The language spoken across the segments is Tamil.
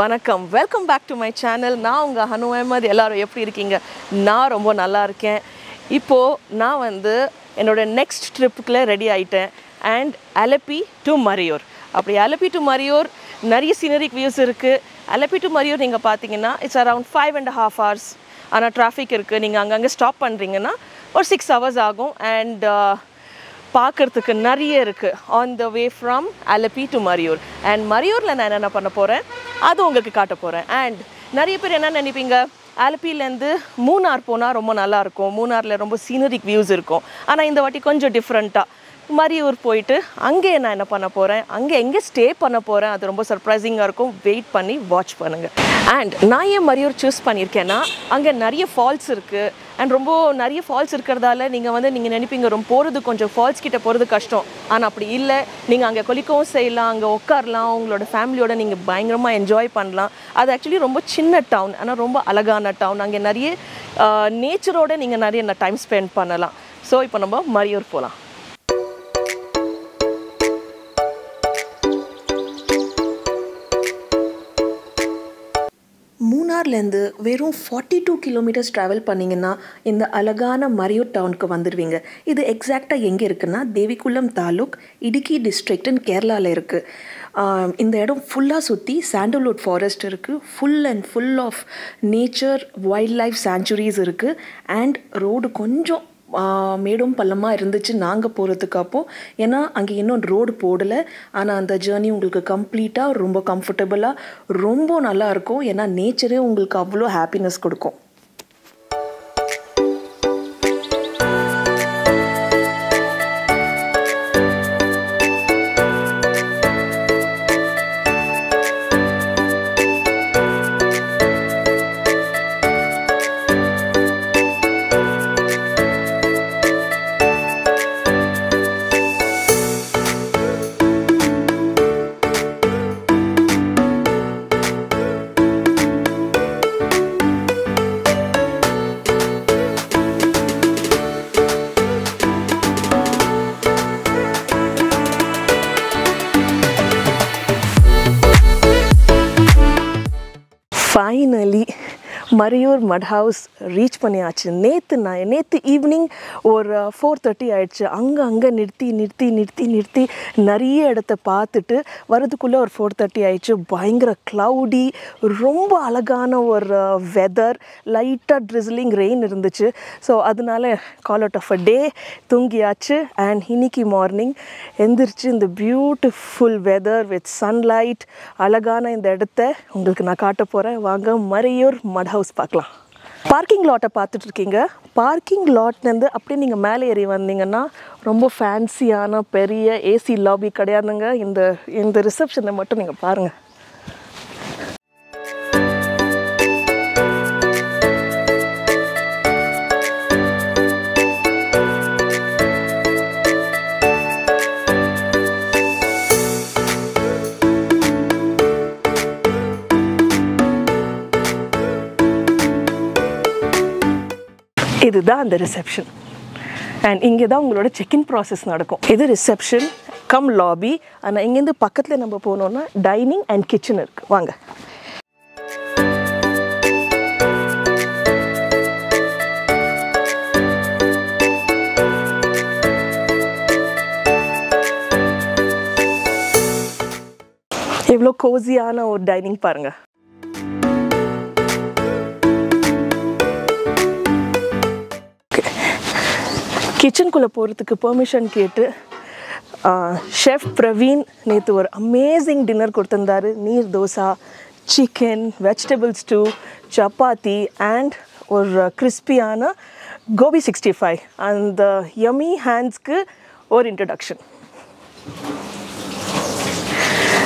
வணக்கம். Welcome back to my channel நான் உங்கள் ஹனு அஹமது. எல்லோரும் எப்படி இருக்கீங்க? நான் ரொம்ப நல்லா இருக்கேன். இப்போது நான் வந்து என்னோட நெக்ஸ்ட் ட்ரிப்புக்குள்ளே ரெடி ஆகிட்டேன் அண்ட் அலப்பி டு மரியூர். அப்படி அலப்பி டு மரியூர் நிறைய சீனரிக் வியூஸ் இருக்குது அலப்பி டு மரியூர் நீங்கள் பார்த்தீங்கன்னா it's around five and half hours ஆனால் டிராஃபிக் இருக்குது நீங்கள் அங்கங்கே ஸ்டாப் பண்ணுறீங்கன்னா ஒரு சிக்ஸ் ஹவர்ஸ் ஆகும். அண்ட் பார்க்கறதுக்கு நிறைய இருக்குது on the way from Alleppey to Marayoor and மரியூரில் நான் என்னென்ன பண்ண போகிறேன் அது உங்களுக்கு காட்ட போகிறேன் அண்ட் நிறைய பேர் என்ன நினைப்பீங்க? ஆலப்பிலேருந்து மூணார் போனால் ரொம்ப நல்லாயிருக்கும் மூணாரில் ரொம்ப சீனரிக் வியூஸ் இருக்கும். ஆனால் இந்த வாட்டி கொஞ்சம் டிஃப்ரெண்ட்டாக மரியூர் போயிட்டு அங்கே நான் என்ன பண்ண போகிறேன் அங்கே எங்கே ஸ்டே பண்ண போகிறேன் அது ரொம்ப சர்ப்ரைசிங்காக இருக்கும். வெயிட் பண்ணி வாட்ச் பண்ணுங்கள் அண்ட் நான் ஏன் மரியூர் சூஸ் பண்ணியிருக்கேன்னா அங்கே நிறைய ஃபால்ஸ் இருக்குது அண்ட் ரொம்ப நிறைய ஃபால்ஸ் இருக்கிறதால நீங்கள் வந்து நீங்கள் நினைப்பீங்க ரொம்ப போகிறது கொஞ்சம் ஃபால்ஸ் கிட்டே போகிறது கஷ்டம். ஆனால் அப்படி இல்லை. நீங்கள் அங்கே கொலிக்கவும் செய்யலாம் அங்கே உட்காரலாம் உங்களோட ஃபேமிலியோட நீங்கள் பயங்கரமாக என்ஜாய் பண்ணலாம். அது ஆக்சுவலி ரொம்ப சின்ன டவுன் ஆனால் ரொம்ப அழகான டவுன் அங்கே நிறைய நேச்சரோட நீங்கள் நிறைய டைம் ஸ்பெண்ட் பண்ணலாம். ஸோ இப்போ நம்ம மரியூர் போகலாம் மூணார்லேருந்து வெறும் ஃபார்ட்டி டூ கிலோமீட்டர்ஸ் ட்ராவல் பண்ணிங்கன்னா இந்த அழகான மரியூர் டவுனுக்கு வந்துடுவீங்க இது எக்ஸாக்டாக எங்கே இருக்குன்னா தேவிக்குளம் தாலுக் இடுக்கி டிஸ்ட்ரிக்ட்னு கேரளாவில் இருக்குது இந்த இடம் ஃபுல்லாக சுற்றி சாண்டல்வுட் ஃபாரஸ்ட் இருக்குது full and full of nature wildlife sanctuaries இருக்குது அண்ட் ரோடு கொஞ்சம் மேடும் பள்ளமாக இருந்துச்சு. நாங்கள் போகிறதுக்கு ஏன்னா அங்கே இன்னும் ரோடு போடலை. ஆனால் அந்த ஜேர்னி உங்களுக்கு கம்ப்ளீட்டாக ரொம்ப கம்ஃபர்டபுளாக ரொம்ப நல்லா இருக்கும். ஏன்னா நேச்சரே உங்களுக்கு அவ்வளோ ஹாப்பினஸ் கொடுக்கும். finally மரியூர் மட் ஹவுஸ் ரீச் பண்ணியாச்சு. நேற்று நான் நேற்று ஈவினிங் ஒரு ஃபோர் தேர்ட்டி ஆயிடுச்சு. அங்கே அங்கே நிறுத்தி நிறுத்தி நிறுத்தி நிறுத்தி நிறைய இடத்த பார்த்துட்டு வரதுக்குள்ளே ஒரு ஃபோர் தேர்ட்டி ஆயிடுச்சு. பயங்கர க்ளவுடி ரொம்ப அழகான ஒரு வெதர் லைட்டாக ட்ரிஸ்லிங் ரெயின் இருந்துச்சு. ஸோ அதனால call out of a day தூங்கியாச்சு. And இன்னைக்கு மார்னிங் எந்திரிச்சு இந்த பியூட்டிஃபுல் வெதர் வித் சன்லைட் அழகான இந்த இடத்த உங்களுக்கு நான் காட்ட போகிறேன் வாங்க மறையூர் மட் ஹவுஸ் பார்க்கலாம். பார்க்கிங் லாட்டை பார்த்துட்ருக்கீங்க. பார்க்கிங் லாட்லேருந்து அப்படியே நீங்கள் மேலே ஏறி வந்தீங்கன்னா ரொம்ப ஃபேன்சியான பெரிய ஏசி லாபி கிடையாதுங்க. இந்த இந்த ரிசப்ஷனை மட்டும் நீங்கள் பாருங்கள் இதுதான் அந்த ரிசப்ஷன் அண்ட் இங்கே தான் உங்களோட செக்இன் ப்ராசஸ் நடக்கும். இது ரிசப்ஷன் கம் லாபி ஆனால் இங்கேருந்து பக்கத்தில் நம்ம போனோம்னா டைனிங் அண்ட் கிச்சன் இருக்குது வாங்க. எவ்வளோ கோசியான ஒரு டைனிங் பாருங்கள் கிச்சனுக்குள்ளே போகிறதுக்கு பெர்மிஷன் கேட்டு ஷெஃப் பிரவீன் நேற்று ஒரு அமேசிங் டின்னர் கொடுத்துருந்தாரு neer dosa chicken vegetable stew chapati and ஒரு கிறிஸ்பியான கோபி சிக்ஸ்டி ஃபைவ் அந்த யமி ஹேண்ட்ஸ்க்கு ஒரு introduction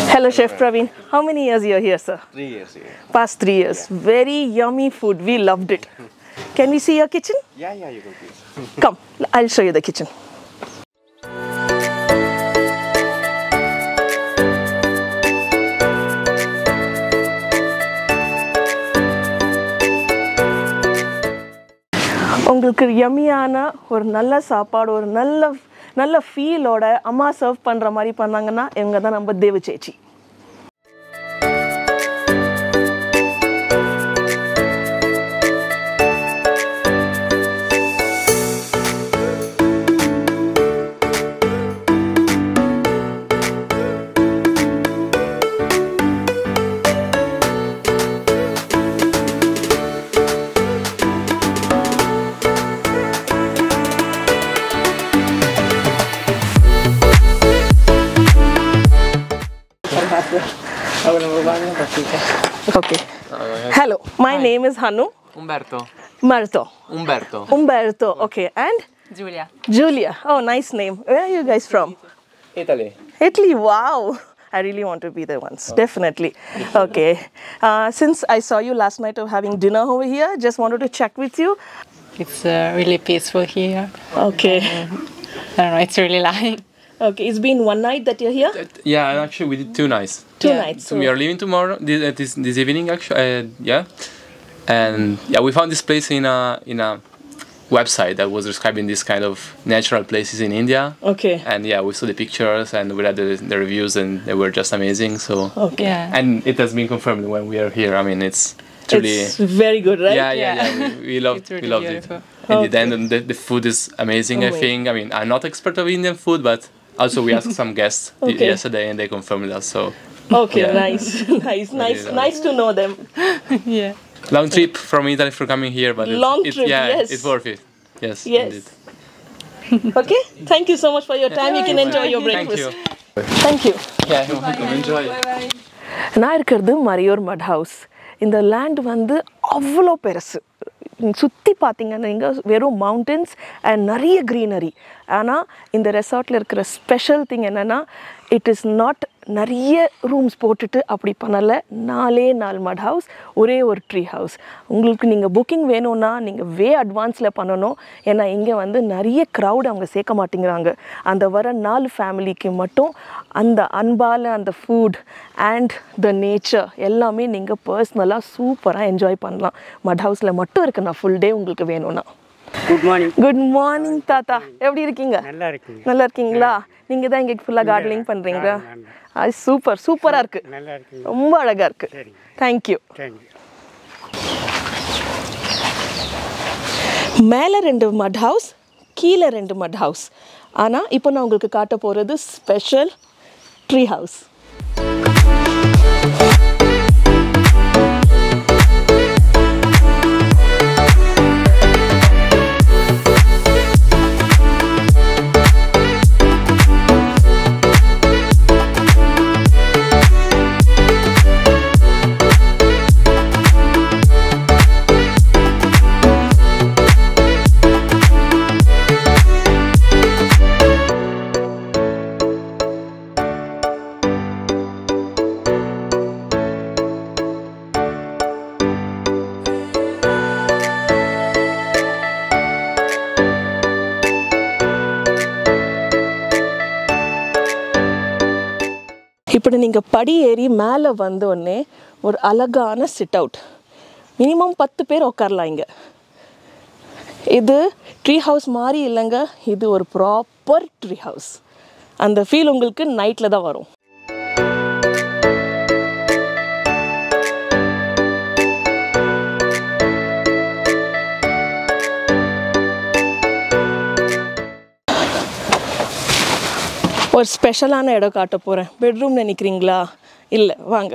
Hello, Chef Praveen. How many years you're here, sir? Three years here. Past three years. Very yummy food. We loved it. Can we see your kitchen? Yeah, yeah, you go please. Come, I'll show you the kitchen. உங்களுக்கு யம்மியான ஒரு நல்ல சாப்பாடு ஒரு நல்ல நல்ல ஃபீலோட அம்மா சர்வ் பண்ணுற மாதிரி பண்ணாங்கன்னா இவங்க தான் நம்ம தேவ சேச்சி Okay. Hello, my name is Hanu Umberto. Marto. Umberto. Umberto. Okay, and Julia. Julia. Oh, nice name. Where are you guys from? Italy. Italy. Wow. I really want to be there once. Definitely. Okay. Uh, since I saw you last night of having dinner over here, just wanted to check with you. It's uh, really peaceful here. Okay. I don't know, it's really like. Okay. It's been one night that you're here. Yeah, actually we did two nights. Two Yeah. nights. So we are leaving tomorrow. This uh, this, this evening actually. Uh, yeah. And yeah, we found this place in a in a website that was describing this kind of natural places in India. Okay. And yeah, we saw the pictures and we read the, the reviews and they were just amazing. So Okay. Yeah. and it has been confirmed when we are here. I mean, it's truly. It's very good, right? yeah, yeah, Yeah. yeah. We, we loved, It's really we loved beautiful. it. In the end, and the, the food is amazing. I think. I mean, I'm not expert of Indian food, but also we asked some guests y- Okay. yesterday, and they confirmed that. So Okay, Yeah. nice, nice, nice, nice. nice to know them. Yeah. long trip from Italy for coming here, but it- Long it, trip, yeah, yes. it's worth it. Yes, Yes. indeed. Okay, thank you so much for your time. You can enjoy your Thank breakfast. you. Thank you. Yeah, you're welcome. Enjoy. நான் இருக்கிறது மரியோர் மட் ஹவுஸ் இந்த லேண்ட் வந்து அவ்வளோ பெருசு சுற்றி பார்த்தீங்கன்னா நீங்கள் வெறும் மவுண்டன்ஸ் அண்ட் நிறைய க்ரீனரி ஆனால் இந்த ரெசார்ட்டில் இருக்கிற ஸ்பெஷல் திங் என்னென்னா இட் இஸ் நாட் நிறைய ரூம்ஸ் போட்டுட்டு அப்படி பண்ணலை. நாலே நாலு மட் ஹவுஸ் ஒரே ஒரு ட்ரீ ஹவுஸ் உங்களுக்கு நீங்கள் புக்கிங் வேணும்னா நீங்கள் வே அட்வான்ஸில் பண்ணணும். ஏன்னா இங்கே வந்து நிறைய க்ரௌட் அவங்க சேர்க்க மாட்டேங்கிறாங்க. அந்த வர நாலு ஃபேமிலிக்கு மட்டும் அந்த அன்பால் அந்த ஃபுட் அண்ட் த நேச்சர் எல்லாமே நீங்கள் பர்சனலாக சூப்பராக என்ஜாய் பண்ணலாம். மட் ஹவுஸில் மட்டும் இருக்கு நான் ஃபுல் டே உங்களுக்கு வேணும்னா. குட் மார்னிங் குட் மார்னிங் தாத்தா. எப்படி இருக்கீங்க? நல்லா இருக்குங்க. நல்லா இருக்கீங்களா? நீங்கள் தான் இங்கே ஃபுல்லாக கார்டனிங் பண்ணுறீங்களா அது சூப்பர் சூப்பராக இருக்குது நல்லா இருக்குங்க ரொம்ப அழகாக இருக்குது தேங்க்யூ தேங்க்யூ மேலே ரெண்டு மட் ஹவுஸ் கீழே ரெண்டு மட் ஹவுஸ் ஆனால் இப்போ நான் உங்களுக்கு காட்ட போகிறது ஸ்பெஷல் ட்ரீ ஹவுஸ் இப்படி நீங்கள் படி ஏறி மேலே வந்தோடனே ஒரு அழகான சிட் அவுட் மினிமம் பத்து பேர் உட்காரலாம் இங்கே. இது ட்ரீ ஹவுஸ் மாதிரி இல்லைங்க. இது ஒரு ப்ராப்பர் ட்ரீ ஹவுஸ் அந்த ஃபீல் உங்களுக்கு நைட்டில் தான் வரும். ஒரு ஸ்பெஷலான இடம் காட்ட போகிறேன் பெட்ரூம் நினைக்கிறீங்களா இல்லை வாங்க.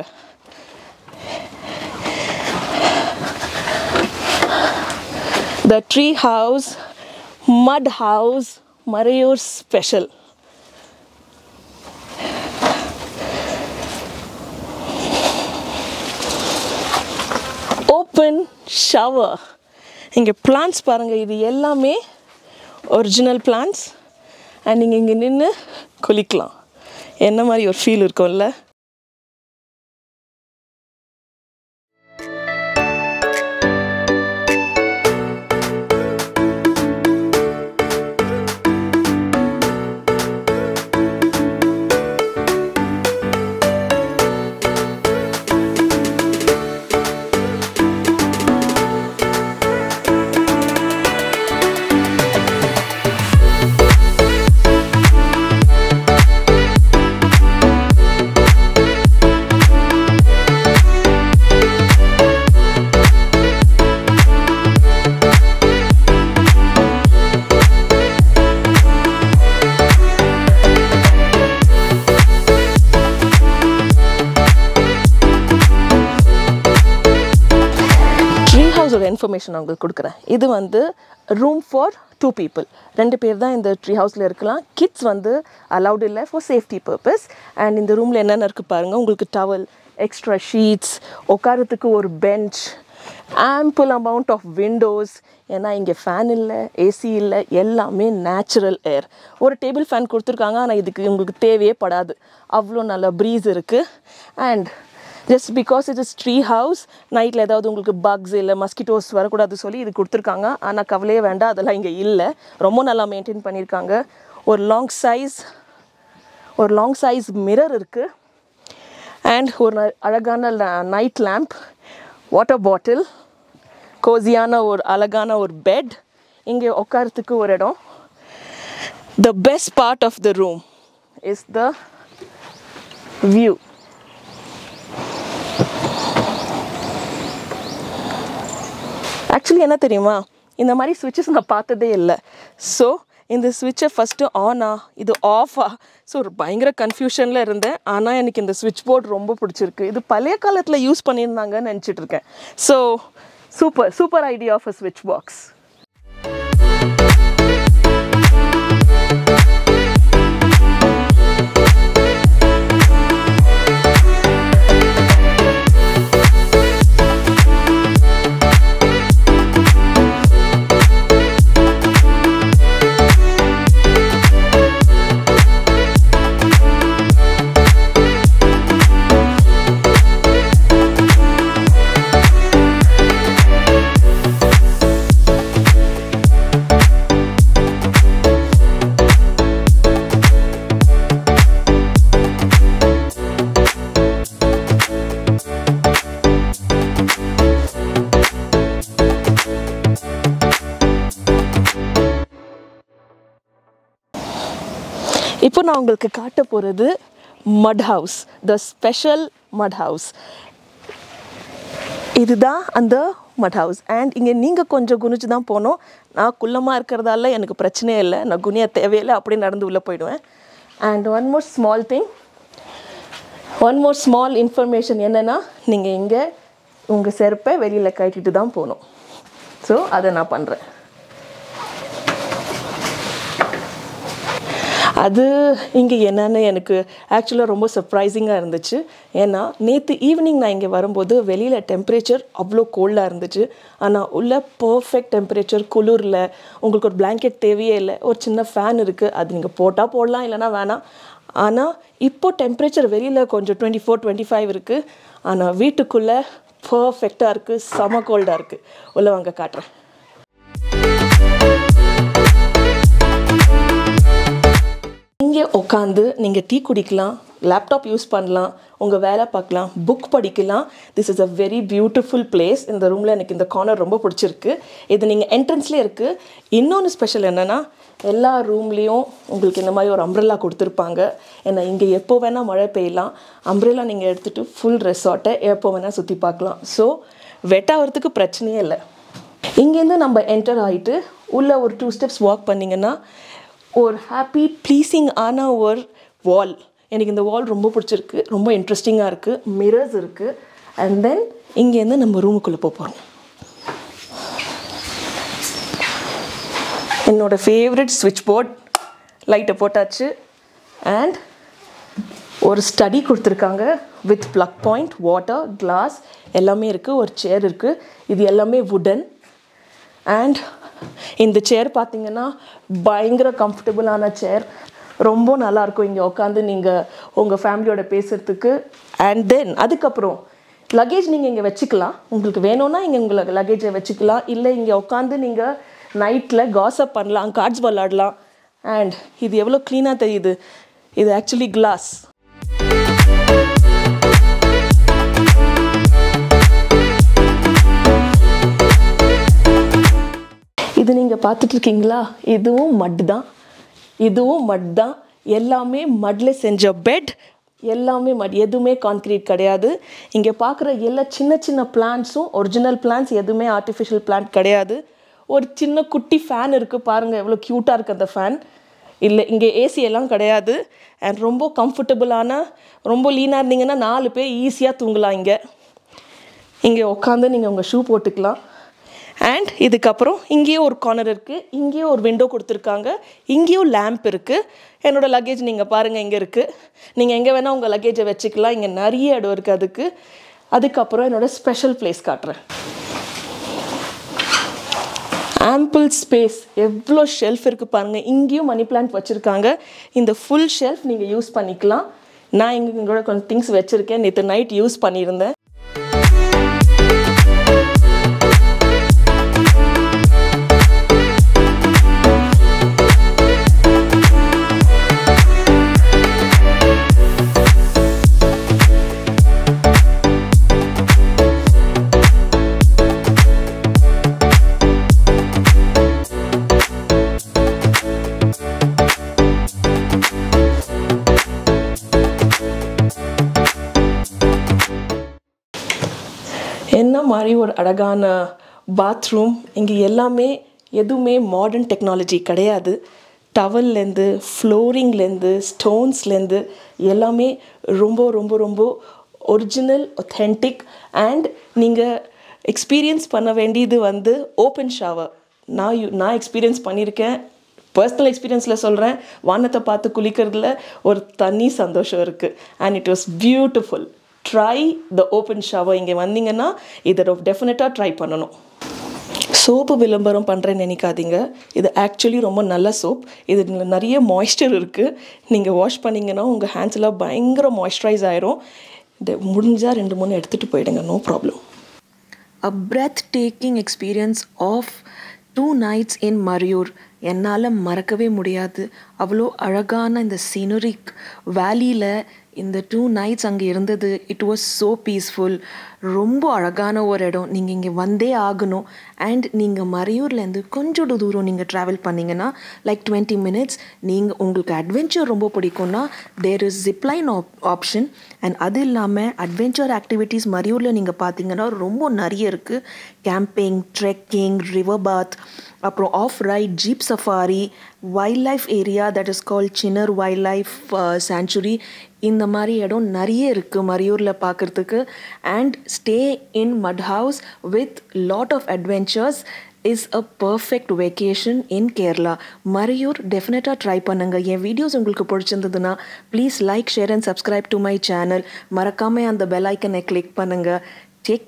The tree house mud house Marayoor special open shower இங்கே பிளான்ஸ் பாருங்கள் இது எல்லாமே ஒரிஜினல் பிளான்ஸ் அண்ட் நீங்கள் இங்கே நின்று குளிக்கலாம். என்ன மாதிரி ஒரு ஃபீல் இருக்கும்ல? இன்ஃபர்மேஷன் நான் உங்களுக்கு கொடுக்குறேன். இது வந்து ரூம் ஃபார் டூ பீப்புள் ரெண்டு பேர் தான் இந்த ட்ரீ ஹவுஸில் இருக்கலாம். கிட்ஸ் வந்து அலவுட் இல்லை ஃபார் சேஃப்டி பர்பஸ் அண்ட் இந்த ரூமில் என்னென்ன இருக்குது பாருங்கள் உங்களுக்கு டவல் எக்ஸ்ட்ரா ஷீட்ஸ் உட்காரத்துக்கு ஒரு bench ample amount of windows ஏன்னா இங்கே ஃபேன் இல்லை ஏசி இல்லை எல்லாமே நேச்சுரல் ஏர் ஒரு டேபிள் ஃபேன் கொடுத்துருக்காங்க. ஆனால் இதுக்கு உங்களுக்கு தேவையே படாது. அவ்வளோ நல்ல ப்ரீஸ் இருக்குது and just because it is tree house நைட்டில் ஏதாவது உங்களுக்கு பக்ஸ் இல்லை மஸ்கிட்டோஸ் வரக்கூடாது சொல்லி இது கொடுத்துருக்காங்க. ஆனால் கவலையே வேண்டாம் அதெல்லாம் இங்கே இல்லை. ரொம்ப நல்லா மெயின்டைன் பண்ணியிருக்காங்க. ஒரு லாங் சைஸ் ஒரு லாங் சைஸ் மிரர் இருக்குது அண்ட் ஒரு ந- அழகான நைட் லேம்ப் வாட்டர் பாட்டில் கோசியான ஒரு அழகான ஒரு பெட் இங்கே உட்காரத்துக்கு ஒரு இடம். The best part of the room is the view actually என்ன தெரியுமா? இந்த மாதிரி சுவிட்சஸ் நான் பார்த்ததே இல்லை. ஸோ இந்த சுவிட்சை ஃபஸ்ட்டு ஆனா இது ஆஃபா ஸோ ஒரு பயங்கர கன்ஃபியூஷனில் இருந்தேன். ஆனால் எனக்கு இந்த சுவிட்ச் போர்டு ரொம்ப பிடிச்சிருக்கு. இது பழைய காலத்தில் யூஸ் பண்ணியிருந்தாங்கன்னு நினச்சிட்டு இருக்கேன். So super super idea of a ஸ்விட்ச் பாக்ஸ் இப்போ நான் உங்களுக்கு காட்ட போகிறது mud house the special mud house இதுதான் அந்த மட் ஹவுஸ் அண்ட் இங்கே நீங்கள் கொஞ்சம் குனிச்சு தான் போகணும். நான் குள்ளமாக இருக்கிறதால எனக்கு பிரச்சனையே இல்லை. நான் குனிய தேவையில்லை. அப்படியே நடந்து உள்ளே போயிடுவேன். And one more small thing one more small information என்னென்னா நீங்கள் இங்கே உங்கள் செருப்பை வெளியில் கட்டிட்டு தான் போகணும். ஸோ அதை நான் பண்ணுறேன் அது இங்கே என்னன்னு எனக்கு ஆக்சுவலாக ரொம்ப சர்ப்ரைசிங்காக இருந்துச்சு. ஏன்னா நேற்று ஈவினிங் நான் இங்கே வரும்போது வெளியில் டெம்பரேச்சர் அவ்வளோ கோல்டாக இருந்துச்சு. ஆனால் உள்ள பர்ஃபெக்ட் டெம்பரேச்சர் குளிரில் உங்களுக்கு ஒரு பிளாங்கெட் தேவையே இல்லை ஒரு சின்ன ஃபேன் இருக்குது அது நீங்கள் போட்டால் போடலாம் இல்லைன்னா வேணாம். ஆனால் இப்போ டெம்பரேச்சர் வெளியில் கொஞ்சம் டுவெண்ட்டி ஃபோர் டுவெண்ட்டி ஃபைவ் இருக்குது ஆனால் வீட்டுக்குள்ளே பர்ஃபெக்டாக இருக்குது செம கோல்டாக இருக்குது உள்ள வாங்க காட்டுறேன். இங்கே உட்காந்து நீங்கள் டீ குடிக்கலாம் லேப்டாப் யூஸ் பண்ணலாம் உங்கள் வேலை பார்க்கலாம் புக் படிக்கலாம். This is a very beautiful place இந்த ரூமில் எனக்கு இந்த கார்னர் ரொம்ப பிடிச்சிருக்கு. இது நீங்கள் என்ட்ரன்ஸ்லேயே இருக்குது இன்னொன்று ஸ்பெஷல் என்னென்னா எல்லா ரூம்லேயும் உங்களுக்கு இந்த மாதிரி ஒரு அம்ப்ரெல்லா கொடுத்துருப்பாங்க. ஏன்னா இங்கே எப்போ வேணால் மழை பெய்யலாம். அம்ப்ரெல்லா நீங்கள் எடுத்துகிட்டு ஃபுல் ரெசார்ட்டை எப்போ வேணால் சுற்றி பார்க்கலாம். ஸோ வெட்டாகிறதுக்கு பிரச்சனையே இல்லை. இங்கேருந்து நம்ம என்டர் ஆகிட்டு உள்ளே ஒரு டூ ஸ்டெப்ஸ் வாக் பண்ணிங்கன்னா ஒரு ஹாப்பி ப்ளீஸிங் ஆன ஒரு வால் எனக்கு இந்த வால் ரொம்ப பிடிச்சிருக்கு ரொம்ப இன்ட்ரெஸ்டிங்காக இருக்குது மிரர்ஸ் இருக்குது அண்ட் தென் இங்கேருந்து நம்ம ரூமுக்குள்ளே போக போகிறோம் என்னோடய ஃபேவரட் ஸ்விட்ச் போர்ட் லைட்டை போட்டாச்சு. அண்ட் ஒரு ஸ்டடி கொடுத்துருக்காங்க with plug point water glass எல்லாமே இருக்குது ஒரு சேர் இருக்குது இது எல்லாமே வுடன் அண்ட் இந்த சேர் பார்த்தீங்கன்னா பயங்கர கம்ஃபர்டபுளான சேர் ரொம்ப நல்லாயிருக்கும் இங்கே உட்காந்து நீங்கள் உங்கள் ஃபேமிலியோட பேசுகிறதுக்கு அண்ட் தென் அதுக்கப்புறம் லக்கேஜ் நீங்கள் இங்கே வச்சுக்கலாம். உங்களுக்கு வேணும்னா இங்கே உங்களுக்கு லக்கேஜை வச்சுக்கலாம். இல்லை இங்கே உட்காந்து நீங்கள் நைட்டில் காசப் பண்ணலாம் கார்ட்ஸ் விளாடலாம் அண்ட் இது எவ்வளோ க்ளீனாக தெரியுது. இது ஆக்சுவலி கிளாஸ் இது நீங்கள் பார்த்துட்ருக்கீங்களா? இதுவும் மட் தான் இதுவும் மட் தான் எல்லாமே மட்டில் செஞ்ச பெட் எல்லாமே மட் எதுவுமே கான்க்ரீட் கிடையாது. இங்கே பார்க்குற எல்லா சின்ன சின்ன பிளான்ட்ஸும் ஒரிஜினல் பிளான்ட்ஸ் எதுவுமே ஆர்டிஃபிஷியல் பிளான்ட் கிடையாது. ஒரு சின்ன குட்டி ஃபேன் இருக்குது பாருங்கள் எவ்வளோ க்யூட்டாக இருக்குது அந்த ஃபேன் இல்லை இங்கே ஏசி எல்லாம் கிடையாது. அண்ட் ரொம்ப கம்ஃபர்டபுளான ரொம்ப லீனாக இருந்தீங்கன்னா நாலு பேர் ஈஸியாக தூங்கலாம் இங்கே. இங்கே உட்காந்து நீங்கள் உங்கள் ஷூ போட்டுக்கலாம். அண்ட் இதுக்கப்புறம் இங்கேயும் ஒரு கார்னர் இருக்குது இங்கேயும் ஒரு விண்டோ கொடுத்துருக்காங்க. இங்கேயும் லேம்ப் இருக்குது என்னோடய லக்கேஜ் நீங்கள் பாருங்கள் இங்கே இருக்குது நீங்கள் எங்கே வேணால் உங்கள் லக்கேஜை வச்சுக்கலாம். இங்கே நிறைய இடம் இருக்குது அதுக்கு. அதுக்கப்புறம் என்னோடய ஸ்பெஷல் பிளேஸ் காட்டுறேன். ஆம்பிள் ஸ்பேஸ் எவ்வளோ ஷெல்ஃப் இருக்குது பாருங்கள் இங்கேயும் மணி பிளான்ட் வச்சுருக்காங்க. இந்த ஃபுல் ஷெல்ஃப் நீங்கள் யூஸ் பண்ணிக்கலாம். நான் இங்கே கூட கொஞ்சம் திங்ஸ் வச்சுருக்கேன். நேற்று நைட் யூஸ் பண்ணியிருந்தேன். மாதிரி ஒரு அழகான பாத்ரூம் இங்கே எல்லாமே எதுவுமே மாடர்ன் டெக்னாலஜி கிடையாது. டவல்லேருந்து ஃப்ளோரிங்லேருந்து ஸ்டோன்ஸ்லேருந்து எல்லாமே ரொம்ப ரொம்ப ரொம்ப ஒரிஜினல் ஒத்தென்டிக் அண்ட் நீங்கள் எக்ஸ்பீரியன்ஸ் பண்ண வேண்டியது வந்து ஓப்பன் ஷவர் நான் யூ நான் எக்ஸ்பீரியன்ஸ் பண்ணியிருக்கேன். பர்சனல் எக்ஸ்பீரியன்ஸில் சொல்கிறேன் வானத்தை பார்த்து குளிக்கிறதுல ஒரு தனி சந்தோஷம் இருக்குது and it was beautiful try the open shower இங்கே வந்தீங்கன்னா இதை டெஃபினட்டாக ட்ரை பண்ணணும். சோப்பு விளம்பரம் பண்ணுறேன்னு நினைக்காதீங்க. இது ஆக்சுவலி ரொம்ப நல்ல சோப். இது நிறைய மாய்ஸ்சர் இருக்குது நீங்கள் வாஷ் பண்ணிங்கன்னா உங்கள் ஹேண்ட்ஸில் பயங்கர மாய்ஸ்சரைஸ் ஆயிரும். முடிஞ்சால் ரெண்டு மூணு எடுத்துகிட்டு போயிடுங்க. No problem a breathtaking experience of two nights in Marayoor என்னால் மறக்கவே முடியாது. அவ்வளோ அழகான இந்த சீனரிக் வேலியில் இந்த டூ நைட்ஸ் அங்கே இருந்தது. இட் வாஸ் ஸோ பீஸ்ஃபுல் ரொம்ப அழகான ஒரு இடம். நீங்கள் இங்கே வந்தே ஆகணும். அண்ட் நீங்கள் மறையூர்லேருந்து கொஞ்சோட தூரம் நீங்கள் ட்ராவல் பண்ணிங்கன்னா லைக் டுவெண்ட்டி மினிட்ஸ் நீங்கள் உங்களுக்கு அட்வென்ச்சர் ரொம்ப பிடிக்கும்னா there is zipline of option and அது இல்லாமல் அட்வென்ச்சர் ஆக்டிவிட்டீஸ் மறையூரில் நீங்கள் பார்த்தீங்கன்னா ரொம்ப நிறைய இருக்குது கேம்பிங் ட்ரெக்கிங் ரிவர் பாத் அப்புறம் off ride jeep safari wildlife area that is call Chinnar wildlife sanctuary இந்த மாதிரி இடம் நிறைய இருக்குது மரியூரில் பார்க்குறதுக்கு and stay in mud house with lot of adventures is a perfect vacation in Kerala Marayoor டெஃபினட்டாக ட்ரை பண்ணுங்கள் என் வீடியோஸ் உங்களுக்கு பிடிச்சிருந்ததுன்னா please like share and subscribe to my channel மறக்காமல் அந்த பெல் ஐக்கனை கிளிக் பண்ணுங்கள் டேக்